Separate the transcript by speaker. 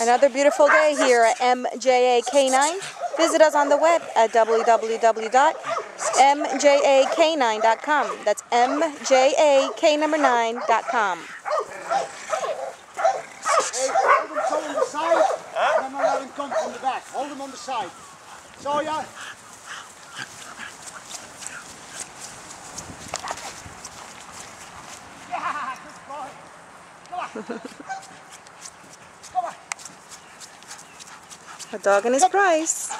Speaker 1: Another beautiful day here at MJA K9. Visit us on the web at www.mjak9.com. That's mjak number 9.com.
Speaker 2: Hey, hold them so on the side, and then I'll let him come from the back. Hold them on the side. So yeah. Yeah, good boy. Come on.
Speaker 1: A dog and his price.